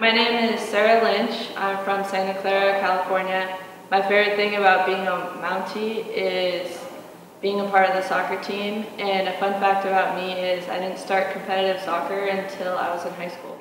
My name is Sarah Lynch. I'm from Santa Clara, California. My favorite thing about being a Mountie is being a part of the soccer team. And a fun fact about me is I didn't start competitive soccer until I was in high school.